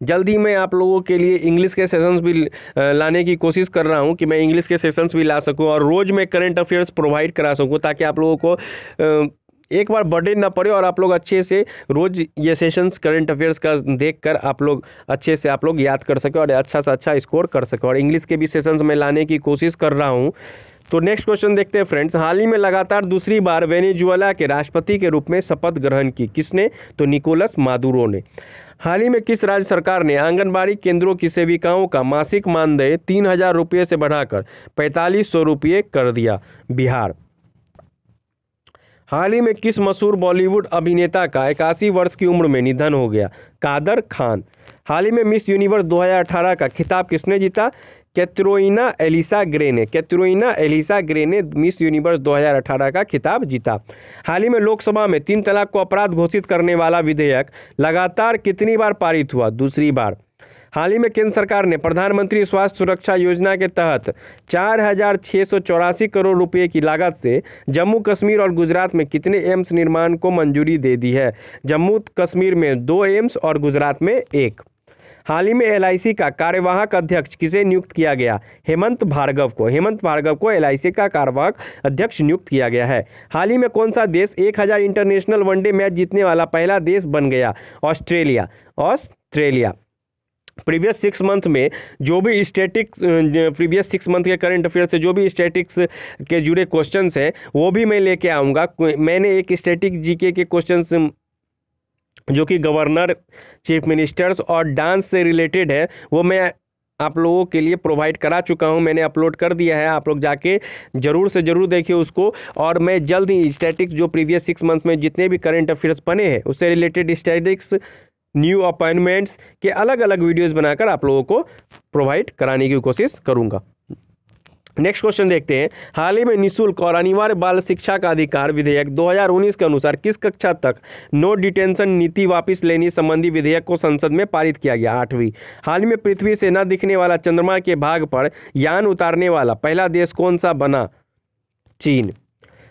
जल्द मैं आप लोगों के लिए इंग्लिश के सेशंस भी लाने की कोशिश कर रहा हूँ कि मैं इंग्लिश के सेशंस भी ला सकूँ और रोज़ मैं करंट अफेयर्स प्रोवाइड करा सकूँ ताकि आप लोगों को एक बार बर्डन ना पड़े और आप लोग अच्छे से रोज़ ये सेशंस करंट अफेयर्स का देख कर आप लोग अच्छे से आप लोग याद कर सकें और अच्छा से अच्छा स्कोर कर सकें। और इंग्लिश के भी सेशंस में लाने की कोशिश कर रहा हूँ। तो नेक्स्ट क्वेश्चन देखते हैं फ्रेंड्स हाल ही में लगातार दूसरी बार वेनेजुएला के राष्ट्रपति के रूप में शपथ ग्रहण की किसने? तो निकोलस मादुरो ने। हाल ही में किस राज्य सरकार ने आंगनबाड़ी केंद्रों की सेविकाओं का मासिक मानदेय तीन हज़ार रुपये से बढ़ाकर पैंतालीस सौ रुपये कर दिया बिहार? हाल ही में किस मशहूर बॉलीवुड अभिनेता का इक्यासी वर्ष की उम्र में निधन हो गया? कादर खान। हाल ही में मिस यूनिवर्स 2018 का खिताब किसने जीता? कैत्रोइना एलिसा ग्रे ने कैत्रोइना एलिसा ग्रे ने मिस यूनिवर्स 2018 का खिताब जीता। हाल ही में लोकसभा में तीन तलाक को अपराध घोषित करने वाला विधेयक लगातार कितनी बार पारित हुआ? दूसरी बार। हाल ही में केंद्र सरकार ने प्रधानमंत्री स्वास्थ्य सुरक्षा योजना के तहत चार हज़ार छः सौ चौरासी करोड़ रुपए की लागत से जम्मू कश्मीर और गुजरात में कितने एम्स निर्माण को मंजूरी दे दी है? जम्मू कश्मीर में दो एम्स और गुजरात में एक। हाल ही में एलआईसी का कार्यवाहक अध्यक्ष किसे नियुक्त किया गया? हेमंत भार्गव को। हेमंत भार्गव को एलआईसी का कार्यवाहक अध्यक्ष नियुक्त किया गया है। हाल ही में कौन सा देश 1000 इंटरनेशनल वनडे मैच जीतने वाला पहला देश बन गया? Australia. Australia. Previous six month में जो भी स्टैटिक्स प्रीवियस सिक्स मंथ के करंट अफेयर से जो भी स्टैटिक्स के जुड़े क्वेश्चंस है, वो भी मैं लेके आऊँगा। मैंने एक स्टैटिक जीके के क्वेश्चंस जो कि गवर्नर, चीफ मिनिस्टर्स और डांस से रिलेटेड है, वो मैं आप लोगों के लिए प्रोवाइड करा चुका हूँ, मैंने अपलोड कर दिया है, आप लोग जाके ज़रूर से ज़रूर देखिए उसको। और मैं जल्द ही स्टैटिक्स जो प्रीवियस सिक्स मंथ में जितने भी करंट अफेयर्स बने हैं, उससे रिलेटेड स्टैटिक्स न्यू अपॉइंटमेंट्स के अलग अलग वीडियोस बनाकर आप लोगों को प्रोवाइड कराने की कोशिश करूँगा। नेक्स्ट क्वेश्चन देखते हैं। हाल ही में निशुल्क और अनिवार्य बाल शिक्षा का अधिकार विधेयक 2019 के अनुसार किस कक्षा तक नो डिटेंशन नीति वापस लेने संबंधी विधेयक को संसद में पारित किया गया? आठवीं। हाल ही में पृथ्वी से न दिखने वाला चंद्रमा के भाग पर यान उतारने वाला पहला देश कौन सा बना? चीन।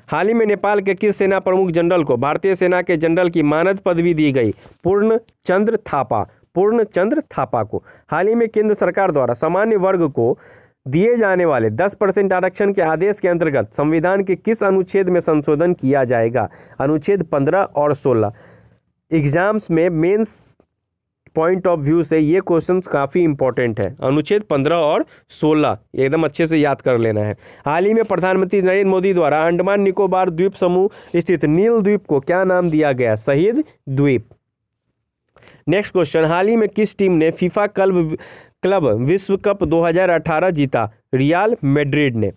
हाल ही में नेपाल के किस सेना प्रमुख जनरल को भारतीय सेना के जनरल की मानद पदवी दी गई? पूर्ण चंद्र थापा। पूर्ण चंद्र थापा को। हाल ही में केंद्र सरकार द्वारा सामान्य वर्ग को दिए जाने वाले 10 परसेंट आरक्षण के आदेश के अंतर्गत संविधान के किस अनुच्छेद में संशोधन किया जाएगा? अनुच्छेद 15 और 16 एग्ज़ाम्स में मेंस पॉइंट ऑफ़ व्यू से ये क्वेश्चंस काफ़ी इंपॉर्टेंट है। अनुच्छेद 15 और 16 एकदम अच्छे से याद कर लेना है। हाल ही में प्रधानमंत्री नरेंद्र मोदी द्वारा अंडमान निकोबार द्वीप समूह स्थित नील द्वीप को क्या नाम दिया गया? शहीद द्वीप। नेक्स्ट क्वेश्चन, हाल ही में किस टीम ने फीफा क्लब क्लब विश्व कप 2018 जीता रियाल मेड्रिड ने।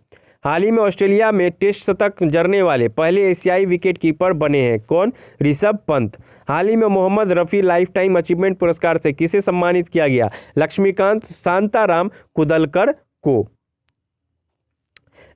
हाल ही में ऑस्ट्रेलिया में टेस्ट शतक जरने वाले पहले एशियाई विकेट कीपर बने हैं कौन? ऋषभ पंत। हाल ही में Mohammed Rafi life time achievement पुरस्कार से किसे सम्मानित किया गया? लक्ष्मीकांत, शांताराम कुदलकर को।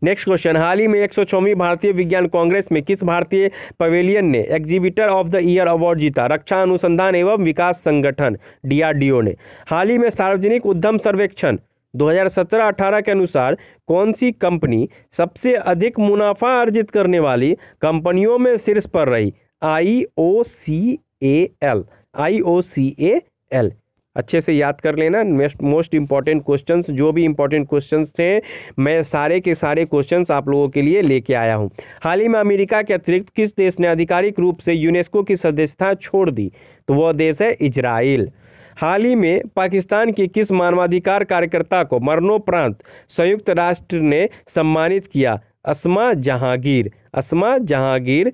नेक्स्ट क्वेश्चन, हाल ही में एक भारतीय विज्ञान कांग्रेस में किस भारतीय पवेलियन ने exhibitor of the year award जीता? रक्षा अनुसंधान एवं विकास संगठन डीआरडीओ ने। हाल ही में सार्वजनिक उद्यम सर्वेक्षण 2017-18 के अनुसार कौन सी कंपनी सबसे अधिक मुनाफा अर्जित करने वाली कंपनियों में शीर्ष पर रही? आई ओ सी A L I O C A L अच्छे से याद कर लेना। मोस्ट इंपॉर्टेंट क्वेश्चंस जो भी इंपॉर्टेंट क्वेश्चंस थे, मैं सारे के सारे क्वेश्चंस आप लोगों के लिए लेके आया हूँ। हाल ही में अमेरिका के अतिरिक्त किस देश ने आधिकारिक रूप से यूनेस्को की सदस्यता छोड़ दी? तो वह देश है इजराइल। हाल ही में पाकिस्तान के किस मानवाधिकार कार्यकर्ता को मरणोपरांत संयुक्त राष्ट्र ने सम्मानित किया? असमा जहांगीर। असमा जहांगीर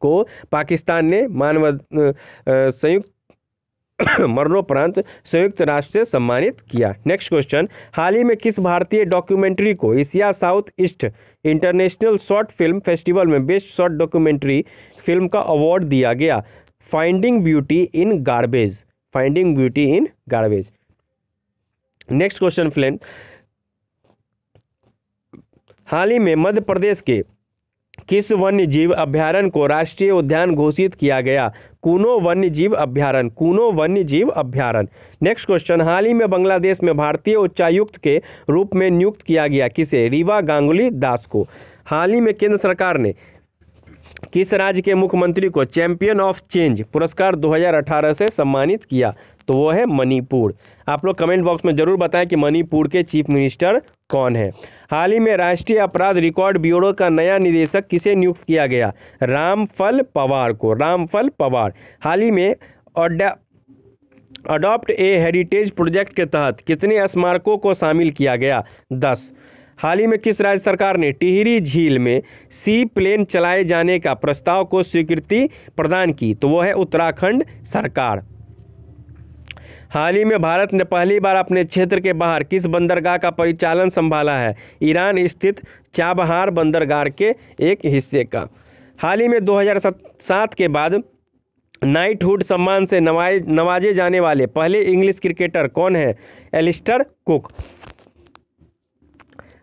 को पाकिस्तान ने मानव संयुक्त मरणोपरांत संयुक्त राष्ट्र से सम्मानित किया। नेक्स्ट क्वेश्चन हाल ही में किस भारतीय डॉक्यूमेंट्री को Asia South East International short film festival में बेस्ट शॉर्ट डॉक्यूमेंट्री फ़िल्म का अवार्ड दिया गया? Finding beauty in garbage finding beauty in garbage next question friend हाल ही में मध्य प्रदेश के किस वन्य जीव अभ्यारण्य को राष्ट्रीय उद्यान घोषित किया गया? कूनो वन्य जीव अभ्यारण्य, कूनो वन्य जीव अभ्यारण्य। नेक्स्ट क्वेश्चन हाल ही में बांग्लादेश में भारतीय उच्चायुक्त के रूप में नियुक्त किया गया किसे? रीवा गांगुली दास को। हाल ही में केंद्र सरकार ने किस राज्य के मुख्यमंत्री को चैंपियन ऑफ़ चेंज पुरस्कार 2018 से सम्मानित किया? तो वो है मणिपुर। आप लोग कमेंट बॉक्स में ज़रूर बताएँ कि मणिपुर के चीफ मिनिस्टर कौन है। हाल ही में राष्ट्रीय अपराध रिकॉर्ड ब्यूरो का नया निदेशक किसे नियुक्त किया गया? रामफल पवार को। रामफल पवार। हाल ही में अडॉप्ट ए हेरिटेज प्रोजेक्ट के तहत कितने स्मारकों को शामिल किया गया? दस। हाल ही में किस राज्य सरकार ने टिहरी झील में सी प्लेन चलाए जाने का प्रस्ताव को स्वीकृति प्रदान की? तो वो है उत्तराखंड सरकार। हाल ही में भारत ने पहली बार अपने क्षेत्र के बाहर किस बंदरगाह का परिचालन संभाला है ईरान स्थित चाबहार बंदरगाह के एक हिस्से का हाल ही में 2007 के बाद नाइटहुड सम्मान से नवाजे नवाजे जाने वाले पहले इंग्लिश क्रिकेटर कौन है एलिस्टर कुक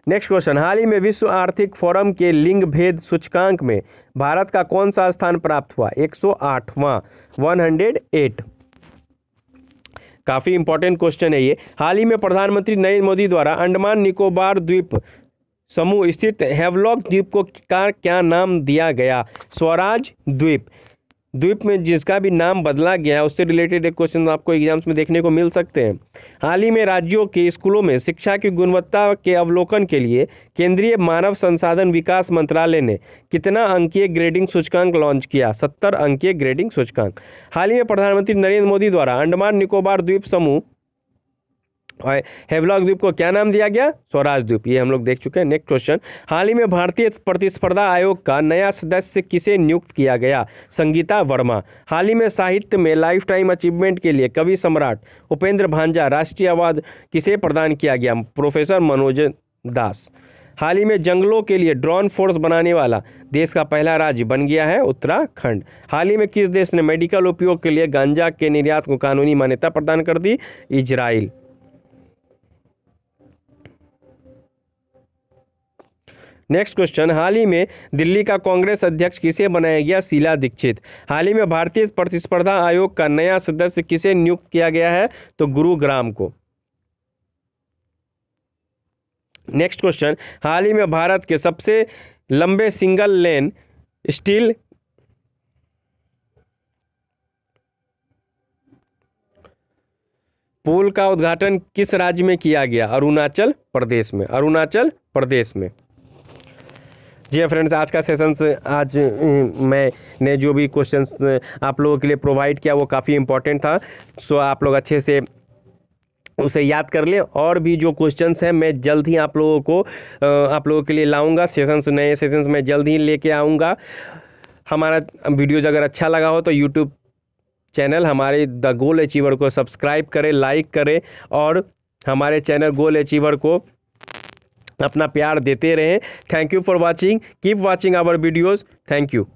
नेक्स्ट क्वेश्चन हाल ही में विश्व आर्थिक फोरम के लिंग भेद सूचकांक में भारत का कौन सा स्थान प्राप्त हुआ 108वां 108 काफ़ी इंपॉर्टेंट क्वेश्चन है ये। हाल ही में प्रधानमंत्री नरेंद्र मोदी द्वारा अंडमान निकोबार द्वीप समूह स्थित हैवलॉक द्वीप को का, क्या नाम दिया गया? स्वराज द्वीप। द्वीप में जिसका भी नाम बदला गया है, उससे रिलेटेड एक क्वेश्चन आपको एग्ज़ाम्स में देखने को मिल सकते हैं। हाल ही में राज्यों के स्कूलों में शिक्षा की गुणवत्ता के अवलोकन के लिए केंद्रीय मानव संसाधन विकास मंत्रालय ने कितना अंकीय ग्रेडिंग सूचकांक लॉन्च किया? सत्तर अंकीय ग्रेडिंग सूचकांक। हाल ही में प्रधानमंत्री नरेंद्र मोदी द्वारा अंडमान निकोबार द्वीप समूह और हेवलॉक द्वीप को क्या नाम दिया गया? स्वराज द्वीप। ये हम लोग देख चुके हैं। नेक्स्ट क्वेश्चन हाल ही में भारतीय प्रतिस्पर्धा आयोग का नया सदस्य किसे नियुक्त किया गया? संगीता वर्मा। हाल ही में साहित्य में लाइफ टाइम अचीवमेंट के लिए कवि सम्राट उपेंद्र भांजा राष्ट्रीय अवार्ड किसे प्रदान किया गया? प्रोफेसर मनोज दास। हाल ही में जंगलों के लिए ड्रोन फोर्स बनाने वाला देश का पहला राज्य बन गया है उत्तराखंड। हाल ही में किस देश ने मेडिकल उपयोग के लिए गांजा के निर्यात को कानूनी मान्यता प्रदान कर दी? इजराइल। नेक्स्ट क्वेश्चन हाल ही में दिल्ली का कांग्रेस अध्यक्ष किसे बनाया गया? शीला दीक्षित। हाल ही में भारतीय प्रतिस्पर्धा आयोग का नया सदस्य किसे नियुक्त किया गया है? तो गुरुग्राम को। नेक्स्ट क्वेश्चन हाल ही में भारत के सबसे लंबे सिंगल लेन स्टील पुल का उद्घाटन किस राज्य में किया गया? अरुणाचल प्रदेश में। अरुणाचल प्रदेश में। जी फ्रेंड्स हाँ, आज का सेशन आज मैंने जो भी क्वेश्चन आप लोगों के लिए प्रोवाइड किया वो काफ़ी इंपॉर्टेंट था। सो आप लोग अच्छे से उसे याद कर लें। और भी जो क्वेश्चंस हैं मैं जल्द ही आप लोगों को आप लोगों के लिए लाऊँगा। सेशंस नए सेशंस में जल्द ही लेके आऊँगा। हमारा वीडियोज़ अगर अच्छा लगा हो तो यूट्यूब चैनल हमारे द गोल अचीवर को सब्सक्राइब करें लाइक करें। और हमारे चैनल गोल अचीवर को अपना प्यार देते रहें। Thank you for watching keep watching our videos thank you